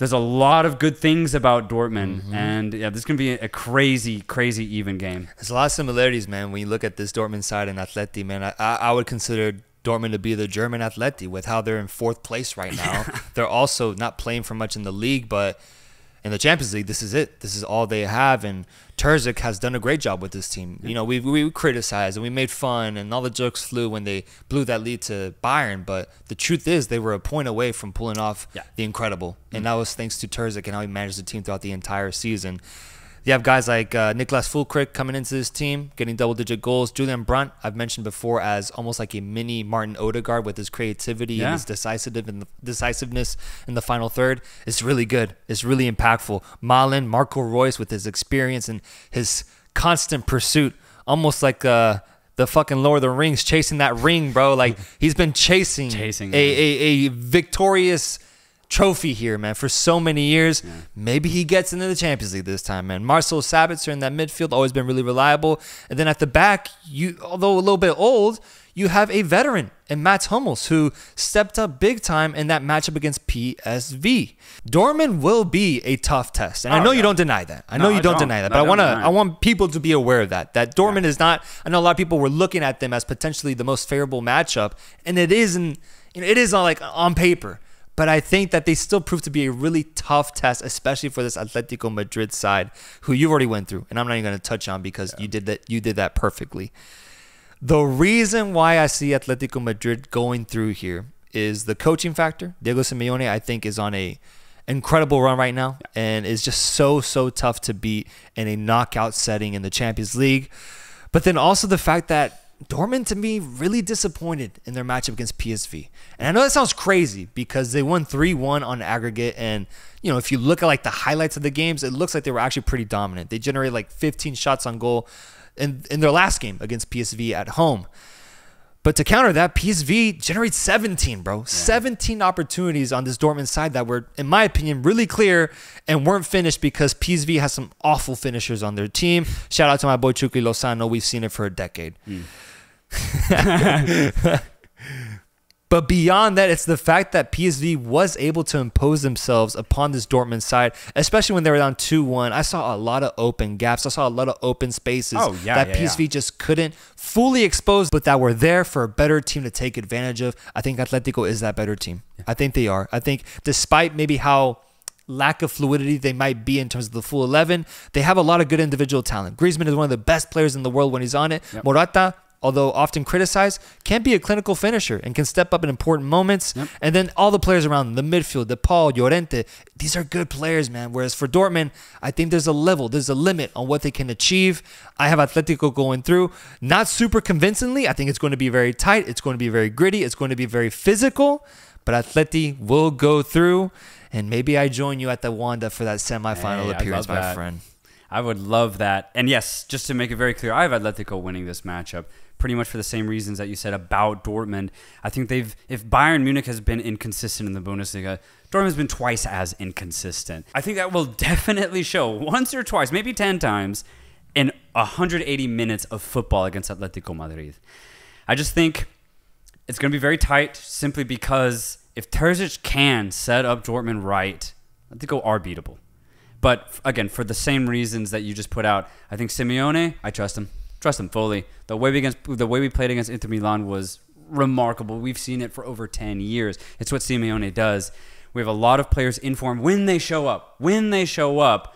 There's a lot of good things about Dortmund, Mm-hmm. and yeah, this can be a crazy, crazy even game. There's a lot of similarities, man. When you look at this Dortmund side and Atleti, man, I, I I would consider Dortmund to be the German Atleti with how they're in fourth place right now. they're also not playing for much in the league, but in the Champions League, this is it. This is all they have, and Terzic has done a great job with this team. You know, we we criticized and we made fun, and all the jokes flew when they blew that lead to Bayern. But the truth is, they were a point away from pulling off Yeah. the incredible, and mm. that was thanks to Terzic and how he managed the team throughout the entire season. You have guys like uh, Niclas Füllkrug coming into this team, getting double-digit goals. Julian Brandt, I've mentioned before, as almost like a mini Martin Odegaard with his creativity Yeah. and his decisive and decisiveness in the final third. It's really good. It's really impactful. Malen, Marco Reus with his experience and his constant pursuit, almost like uh, the fucking Lord of the Rings, chasing that ring, bro. Like he's been chasing, Chasing a, a, a victorious trophy here, man, for so many years. Maybe he gets into the Champions League this time, man. Marcel Sabitzer in that midfield always been really reliable. And then at the back, you although a little bit old, you have a veteran in Mats Hummels who stepped up big time in that matchup against PSV. Dortmund will be a tough test, and I Oh, know you don't deny that. I know you I don't, don't. deny that, but I don't want to. I want people to be aware of that. That Dortmund is not. I know a lot of people were looking at them as potentially the most favorable matchup, and it isn't. You know, it is not like on paper. But I think that they still prove to be a really tough test, especially for this Atletico Madrid side, who you've already went through, and I'm not even going to touch on because you did that. You did that perfectly. The reason why I see Atletico Madrid going through here is the coaching factor. Diego Simeone, I think, is on a incredible run right now and is just so so tough to beat in a knockout setting in the Champions League. But then also the fact that Dortmund to me really disappointed in their matchup against PSV. And I know that sounds crazy because they won 3-1 on aggregate and you know, if you look at like the highlights of the games, it looks like they were actually pretty dominant. They generated like 15 shots on goal in in their last game against PSV at home. But to counter that, PSV generates 17, bro. 17 opportunities on this Dortmund side that were, in my opinion, really clear and weren't finished because PSV has some awful finishers on their team. Shout out to my boy Chucky Lozano. We've seen it for a decade. Hmm. But beyond that, it's the fact that PSV was able to impose themselves upon this Dortmund side, especially when they were down 2 1. I saw a lot of open gaps. I saw a lot of open spaces Oh, yeah, that yeah, PSV yeah. just couldn't fully expose, but that were there for a better team to take advantage of. I think Atletico is that better team. I think they are. I think despite maybe how lack of fluidity they might be in terms of the full 11, they have a lot of good individual talent. Griezmann is one of the best players in the world when he's on it. Yep. Morata, although often criticized, can be a clinical finisher and can step up in important moments. Yep. And then all the players around them, the midfield, De Paul, Llorente, these are good players, man. Whereas for Dortmund, I think there's a level, there's a limit on what they can achieve. I have Atletico going through, not super convincingly. I think it's going to be very tight. It's going to be very gritty. It's going to be very physical. But Atleti will go through. And maybe I join you at the Wanda for that semifinal Hey, appearance, my that. friend. I would love that. And yes, just to make it very clear, I have Atletico winning this matchup pretty much for the same reasons that you said about Dortmund. I think they've, if Bayern Munich has been inconsistent in the Bundesliga, Dortmund's been twice as inconsistent. I think that will definitely show once or twice, maybe 10 times, in 180 minutes of football against Atletico Madrid. I just think it's going to be very tight simply because if Terzic can set up Dortmund right, Atletico are beatable. But again, for the same reasons that you just put out, I think Simeone, I trust him, trust him fully. The way we against the way we played against Inter Milan was remarkable. We've seen it for over ten years. It's what Simeone does. We have a lot of players in form when they show up. When they show up,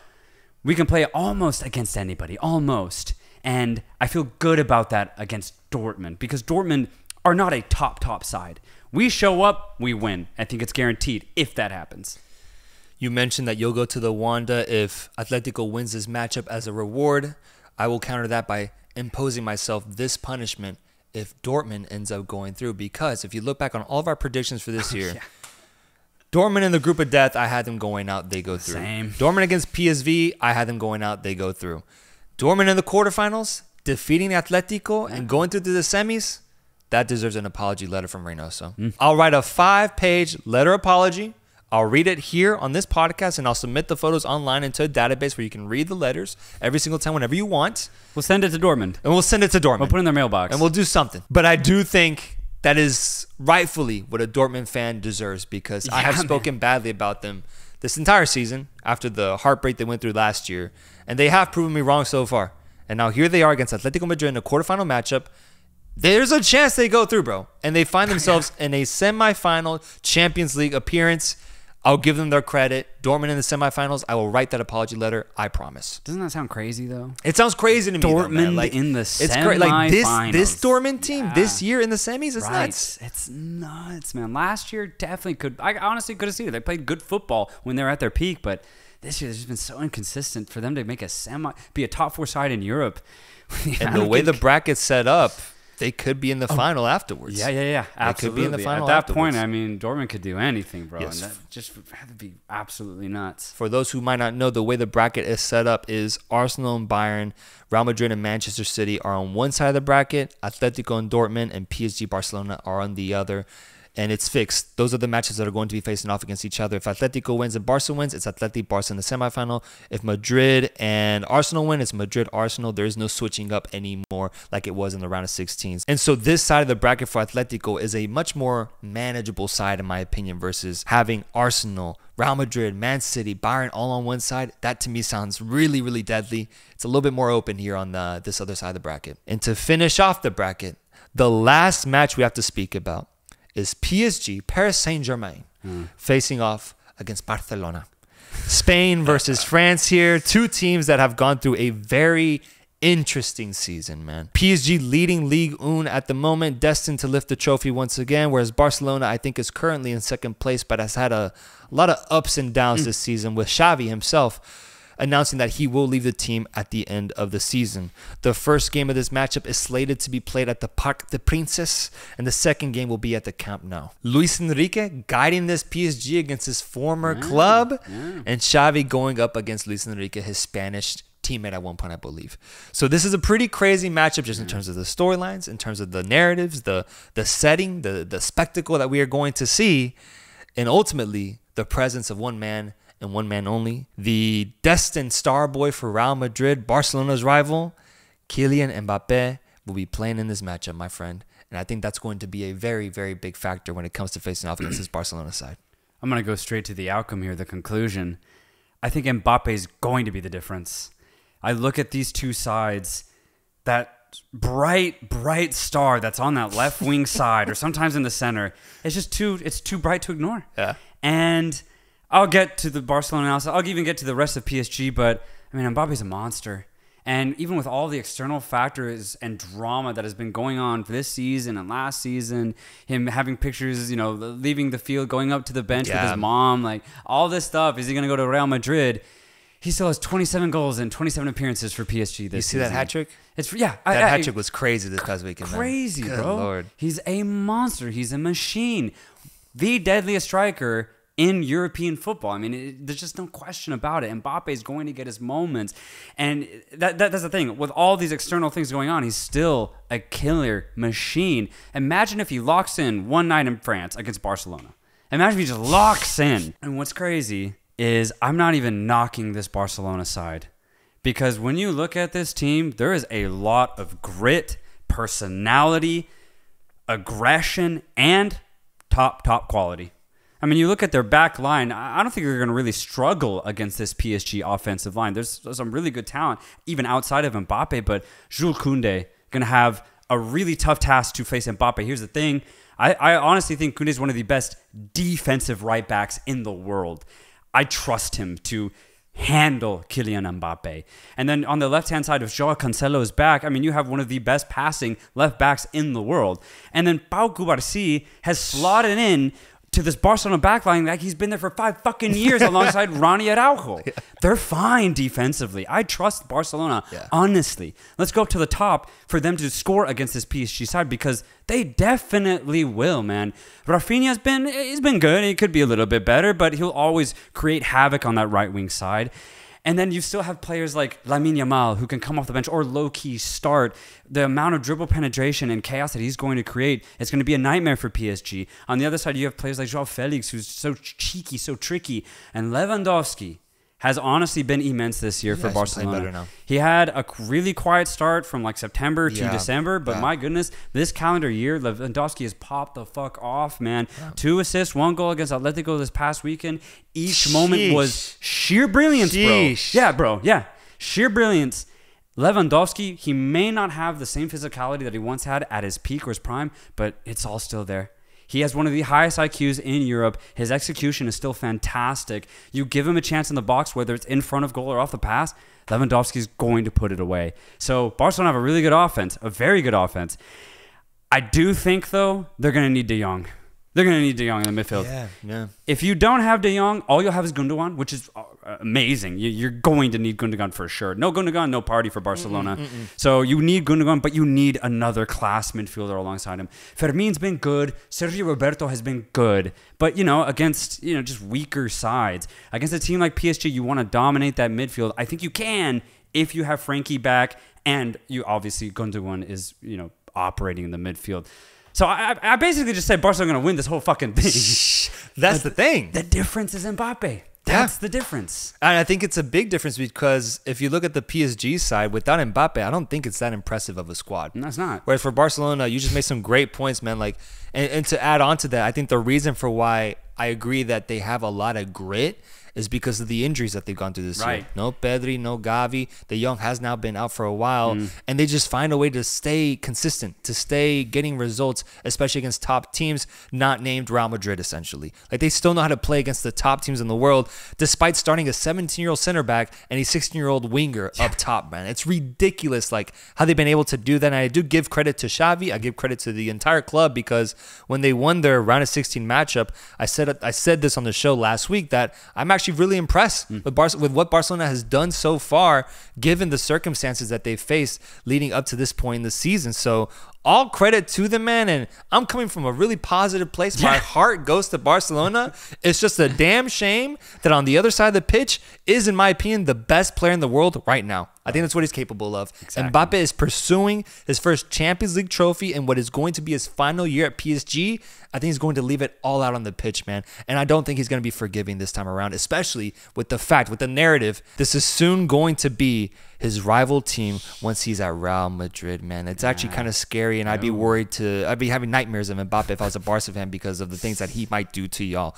we can play almost against anybody, almost. And I feel good about that against Dortmund because Dortmund are not a top top side. We show up, we win. I think it's guaranteed if that happens. You mentioned that you'll go to the Wanda if Atletico wins this matchup as a reward. I will counter that by imposing myself this punishment if Dortmund ends up going through. Because if you look back on all of our predictions for this year, Yeah. Dortmund in the group of death, I had them going out, they go through. Same. Dortmund against PSV, I had them going out, they go through. Dortmund in the quarterfinals, defeating Atletico and going through to the semis, that deserves an apology letter from Reynoso. Mm. I'll write a five page letter apology. I'll read it here on this podcast and I'll submit the photos online into a database where you can read the letters every single time whenever you want. We'll send it to Dortmund. And we'll send it to Dortmund We'll put it in their mailbox. and we'll do something. But I do think that is rightfully what a Dortmund fan deserves because I Yeah, have man. spoken badly about them this entire season after the heartbreak they went through last year, and they have proven me wrong so far. And now here they are against Atletico Madrid in a quarterfinal matchup. There's a chance they go through, bro, and they find themselves in a semifinal Champions League appearance. I'll give them their credit. Dortmund in the semifinals. I will write that apology letter. I promise. Doesn't that sound crazy though? It sounds crazy to me. though. Dortmund Like, in the it's great. Like this, this. Dortmund team this year in the semis is right. nuts. It's nuts, man. Last year definitely could. I honestly could have seen it. They played good football when they were at their peak, but this year they've just been so inconsistent for them to make a semi, be a top four side in Europe. And the way the bracket's set up, they could be in the um, final afterwards. Yeah, yeah, yeah. They could be in the final At that point. I mean, Dortmund could do anything, bro. Yes. And that just would have to be absolutely nuts. For those who might not know, the way the bracket is set up is Arsenal and Bayern, Real Madrid and Manchester City are on one side of the bracket, Atletico and Dortmund and PSG Barcelona are on the other. And it's fixed. Those are the matches that are going to be facing off against each other. If Atletico wins and Barca wins, it's Atleti Barca in the semifinal. If Madrid and Arsenal win, it's Madrid Arsenal. There is no switching up anymore like it was in the round of 16s. And so this side of the bracket for Atletico is a much more manageable side, in my opinion, versus having Arsenal, Real Madrid, Man City, Bayern all on one side. That to me sounds really, really deadly. It's a little bit more open here on the, this other side of the bracket. And to finish off the bracket, the last match we have to speak about is PSG, Paris Saint Germain, hmm. facing off against Barcelona. Spain versus France here. Two teams that have gone through a very interesting season, man. PSG leading League Un at the moment, destined to lift the trophy once again, whereas Barcelona, I think, is currently in second place, but has had a, lot of ups and downs hmm. this season with Xavi himself announcing that he will leave the team at the end of the season. The first game of this matchup is slated to be played at the Parc des Princes, and the second game will be at the Camp Nou. Luis Enrique guiding this PSG against his former ah, club, and Xavi going up against Luis Enrique, his Spanish teammate at one point, I believe. So this is a pretty crazy matchup just in terms of the storylines, in terms of the narratives, the the setting, the the spectacle that we are going to see, and ultimately the presence of one man and one man only, the destined star boy for Real Madrid, Barcelona's rival, Kylian Mbappe, will be playing in this matchup, my friend. And I think that's going to be a very, very big factor when it comes to facing off against this Barcelona side. I'm going to go straight to the outcome here, the conclusion. I think Mbappe is going to be the difference. I look at these two sides, that bright, bright star that's on that left wing side or sometimes in the center. It's just too, it's too bright to ignore. Yeah. And I'll get to the Barcelona analysis. I'll even get to the rest of PSG, but I mean, Mbappe's a monster. And even with all the external factors and drama that has been going on for this season and last season, him having pictures, you know, leaving the field, going up to the bench with his mom, like all this stuff. Is he going to go to Real Madrid? He still has 27 goals and 27 appearances for PSG this You see that season. hat trick? It's yeah, That I- hat trick was crazy this past weekend, man. crazy, Good bro. Lord. He's a monster. He's a machine. The deadliest striker in European football. I mean, it, there's just no question about it. Mbappe is going to get his moments, and that, that that's the thing. With all these external things going on, he's still a killer machine. Imagine if he locks in one night in France against Barcelona. Imagine if he just locks in. And what's crazy is I'm not even knocking this Barcelona side. Because when you look at this team, there is a lot of grit, personality, aggression, and top, top quality. I mean, you look at their back line, I don't think they're going to really struggle against this PSG offensive line. There's, some really good talent, even outside of Mbappe, but Jules Koundé going to have a really tough task to face Mbappe. Here's the thing I, I honestly think Koundé is one of the best defensive right backs in the world. I trust him to handle Kylian Mbappe. And then on the left hand side, of Joao Cancelo is back, I mean, you have one of the best passing left backs in the world. And then Pau Cubarsí has slotted in to this Barcelona backline like he's been there for five fucking years alongside Ronnie Araujo. They're fine defensively. I trust Barcelona, Yeah. honestly. Let's go up to the top for them to score against this PSG side because they definitely will, man. Rafinha's been he's been good. He could be a little bit better, but he'll always create havoc on that right wing side. And then you still have players like Lamine Yamal who can come off the bench or low key start. The amount of dribble penetration and chaos that he's going to create is going to be a nightmare for PSG. On the other side, you have players like Joao Felix who's so cheeky, so tricky, and Lewandowski has honestly been immense this year for Yeah, playing Barcelona. He had a really quiet start from like September to Yeah, December, but yeah. my goodness, this calendar year, Lewandowski has popped the fuck off, man. Two assists, one goal against Atletico this past weekend. Each moment was sheer brilliance, Sheesh. bro. Yeah, bro. Yeah, sheer brilliance. Lewandowski, he may not have the same physicality that he once had at his peak or his prime, but it's all still there. He has one of the highest IQs in Europe. His execution is still fantastic. You give him a chance in the box, whether it's in front of goal or off the pass, Lewandowski's going to put it away. So Barcelona have a really good offense, a very good offense. I do think though they're going to need De Jong. They're going to need De Jong in the midfield. Yeah, yeah. If you don't have De Jong, all you'll have is Gundogan, which is uh, amazing. You, you're going to need Gundogan for sure. No Gundogan, no party for Barcelona. So you need Gundogan, but you need another class midfielder alongside him. Fermin's been good. Sergio Roberto has been good, but you know against you know just weaker sides, against a team like PSG, you want to dominate that midfield. I think you can if you have Frankie back, and you obviously Gundogan is you know operating in the midfield. So I, I basically just said Barcelona going to win this whole fucking thing. That's the thing. The difference is Mbappe. That's the difference. And I think it's a big difference because if you look at the PSG side, without Mbappe, I don't think it's that impressive of a squad. No, it's not. Whereas for Barcelona, you just made some great points, man. Like, and, and to add on to that, I think the reason for why I agree that they have a lot of grit is because of the injuries that they've gone through this Right. year. No Pedri, no Gavi. De Jong has now been out for a while, Mm. and they just find a way to stay consistent, to stay getting results, especially against top teams, not named Real Madrid, essentially. Like they still know how to play against the top teams in the world, despite starting a 17 year old center back and a 16 year old winger up top, man. It's ridiculous, like how they've been able to do that. And I do give credit to Xavi. I give credit to the entire club because when they won their round of 16 matchup, I said I said this on the show last week that I'm actually really impressed hmm. with Bar- with what Barcelona has done so far, given the circumstances that they've faced leading up to this point in the season. So all credit to the man, and I'm coming from a really positive place. My heart goes to Barcelona. It's just a damn shame that on the other side of the pitch is, in my opinion, the best player in the world right now. I think that's what he's capable of. Exactly. Mbappe is pursuing his first Champions League trophy and what is going to be his final year at PSG. I think he's going to leave it all out on the pitch, man. And I don't think he's going to be forgiving this time around, especially with the fact, with the narrative, this is soon going to be his rival team once he's at Real Madrid, man. It's actually kind of scary, and I'd be worried to, I'd be having nightmares of Mbappe if I was a Barca fan because of the things that he might do to y'all.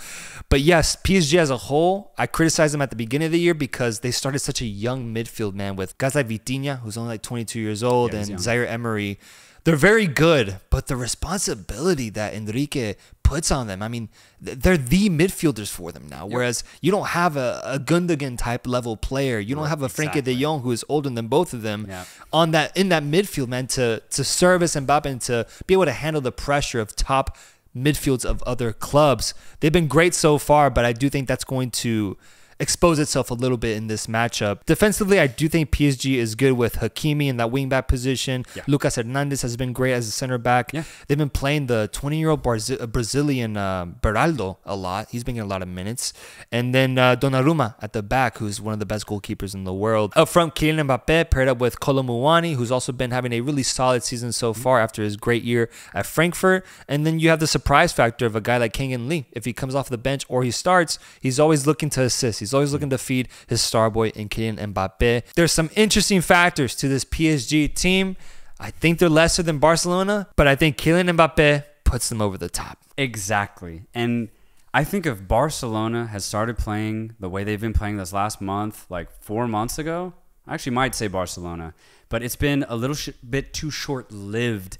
But yes, PSG as a whole, I criticized them at the beginning of the year because they started such a young midfield, man, with guys like Vitinha, who's only like 22 years old, Yeah, and young. Zaire Emery. They're very good, but the responsibility that Enrique puts on them, I mean, they're the midfielders for them now. Whereas you don't have a, a Gundogan type level player. You don't have a Frankie exactly. de Jong who is older than both of them Yeah. on that in that midfield, man, to to service Mbappe and to be able to handle the pressure of top midfields of other clubs. They've been great so far, but I do think that's going to expose itself a little bit in this matchup. Defensively, I do think PSG is good with Hakimi in that wingback position. Yeah. Lucas Hernandez has been great as a center back. Yeah. They've been playing the 20 year old Brazilian uh, Beraldo a lot. He's been getting a lot of minutes. And then uh, Donnarumma at the back, who's one of the best goalkeepers in the world. Up front, Kylian Mbappe paired up with Kolo Muani, who's also been having a really solid season so far after his great year at Frankfurt. And then you have the surprise factor of a guy like Kang-in Lee. If he comes off the bench or he starts, he's always looking to assist. He's always looking to feed his star boy in Kylian Mbappe. There's some interesting factors to this PSG team. I think they're lesser than Barcelona, but I think Kylian Mbappe puts them over the top. Exactly. And I think if Barcelona has started playing the way they've been playing this last month, like four months ago, I actually might say Barcelona, but it's been a little bit too short lived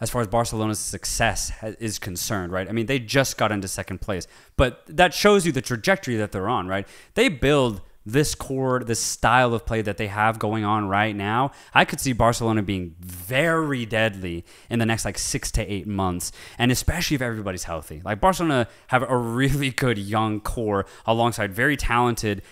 as far as Barcelona's success is concerned, right? I mean, they just got into second place, but that shows you the trajectory that they're on, right? They build this core, this style of play that they have going on right now, I could see Barcelona being very deadly in the next like six to eight months, and especially if everybody's healthy. Like Barcelona have a really good young core alongside very talented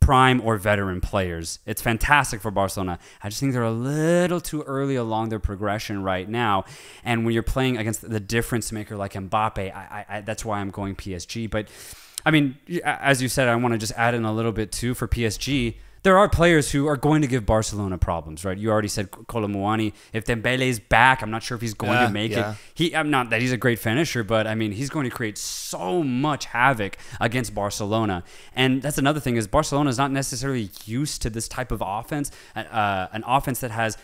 prime or veteran players. It's fantastic for Barcelona. I just think they're a little too early along their progression right now. And when you're playing against the difference maker like Mbappe, I, I, that's why I'm going PSG. But I mean, as you said, I want to just add in a little bit too for PSG. There are players who are going to give Barcelona problems, right? You already said Kolo Muani. If Dembele is back, I'm not sure if he's going Yeah, to make yeah. it. He, I'm not that he's a great finisher, but I mean, he's going to create so much havoc against Barcelona. And that's another thing is Barcelona is not necessarily used to this type of offense, uh, an offense that has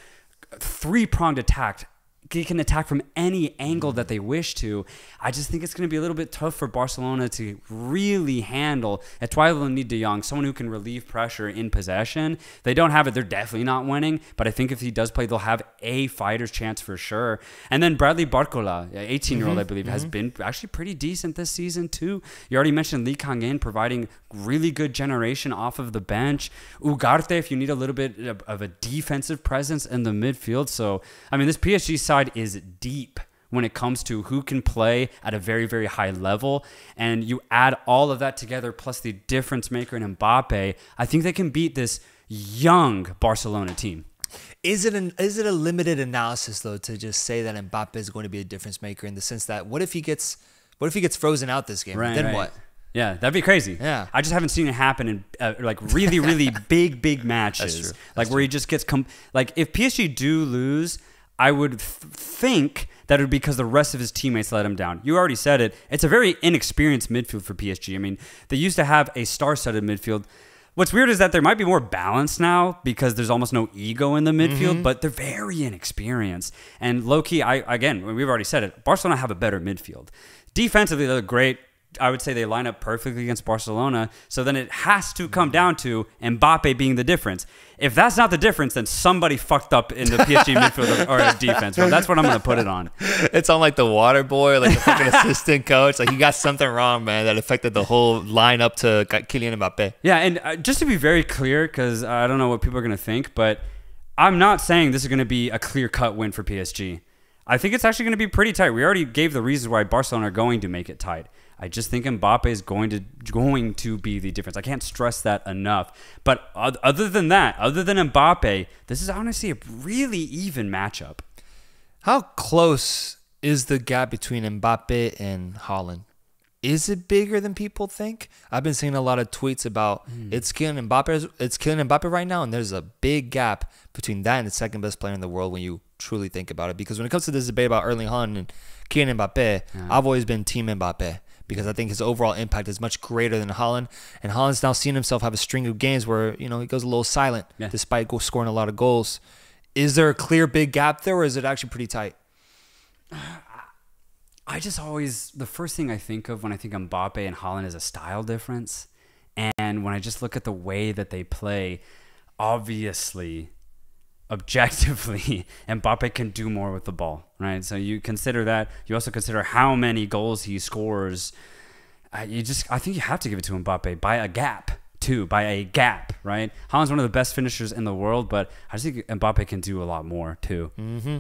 three pronged attack. They can attack from any angle that they wish to. I just think it's going to be a little bit tough for Barcelona to really handle. That's why they'll need De Jong, someone who can relieve pressure in possession. They don't have it; they're definitely not winning. But I think if he does play, they'll have a fighter's chance for sure. And then Bradley Barcola, 18 year old, I mm-hmm. believe, has mm-hmm. been actually pretty decent this season too. You already mentioned Lee Kang-in providing really good generation off of the bench. Ugarte, if you need a little bit of, of a defensive presence in the midfield. So I mean, this PSG side is deep when it comes to who can play at a very, very high level. And you add all of that together, plus the difference maker in Mbappe, I think they can beat this young Barcelona team. Is it an is it a limited analysis though to just say that Mbappe is going to be a difference maker in the sense that what if he gets what if he gets frozen out this game? Right, then right. what? Yeah, that'd be crazy. Yeah. I just haven't seen it happen in uh, like really, really big, big matches. true. Like where he just gets com- like if PSG do lose, I would th- think that it would be because the rest of his teammates let him down. You already said it. It's a very inexperienced midfield for PSG. I mean, they used to have a star-studded midfield. What's weird is that there might be more balance now because there's almost no ego in the midfield, mm-hmm. but they're very inexperienced. And low key, I again, we've already said it. Barcelona have a better midfield. Defensively, they're great. I would say they line up perfectly against Barcelona. So then it has to come down to Mbappe being the difference. If that's not the difference, then somebody fucked up in the PSG midfield or defense. Well, that's what I'm going to put it on. It's on like the water boy, like the fucking assistant coach. Like you got something wrong, man, that affected the whole lineup to Kylian Mbappe. Yeah, and uh, just to be very clear, because I don't know what people are going to think, but I'm not saying this is going to be a clear cut win for PSG. I think it's actually going to be pretty tight. We already gave the reasons why Barcelona are going to make it tight. I just think Mbappe is going to going to be the difference. I can't stress that enough. But other than that, other than Mbappe, this is honestly a really even matchup. How close is the gap between Mbappe and Haaland? Is it bigger than people think? I've been seeing a lot of tweets about hmm. it's killing Mbappe. It's killing Mbappe right now, and there's a big gap between that and the second best player in the world when you truly think about it. Because when it comes to this debate about Erling Haaland and Kylian Mbappe, I've always been Team Mbappe because I think his overall impact is much greater than Haaland. And Haaland's now seen himself have a string of games where you know he goes a little silent Yeah. despite go scoring a lot of goals. Is there a clear big gap there, or is it actually pretty tight? I just always the first thing I think of when I think Mbappe and Haaland is a style difference, and when I just look at the way that they play, obviously, objectively, Mbappe can do more with the ball, right? So you consider that. You also consider how many goals he scores. Uh, you just I think you have to give it to Mbappe by a gap. Too, by a gap, right? Haaland's one of the best finishers in the world, but I just think Mbappe can do a lot more too. hmm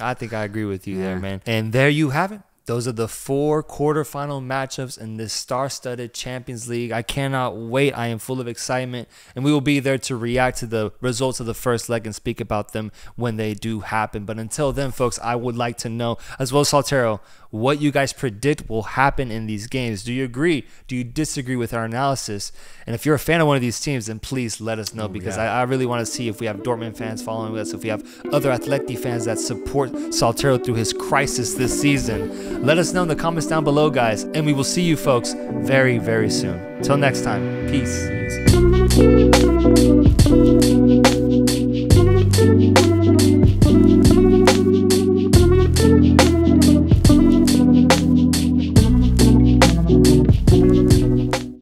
I think I agree with you there, man. And there you have it. Those are the four quarterfinal matchups in this star-studded Champions League. I cannot wait. I am full of excitement, and we will be there to react to the results of the first leg and speak about them when they do happen. But until then, folks, I would like to know, as well as Soltero, what you guys predict will happen in these games. Do you agree? Do you disagree with our analysis? And if you're a fan of one of these teams, then please let us know oh, because yeah. I, I really want to see if we have Dortmund fans following us, if we have other Atleti fans that support Soltero through his crisis this season. Let us know in the comments down below, guys, and we will see you folks very, very soon. Till next time, peace.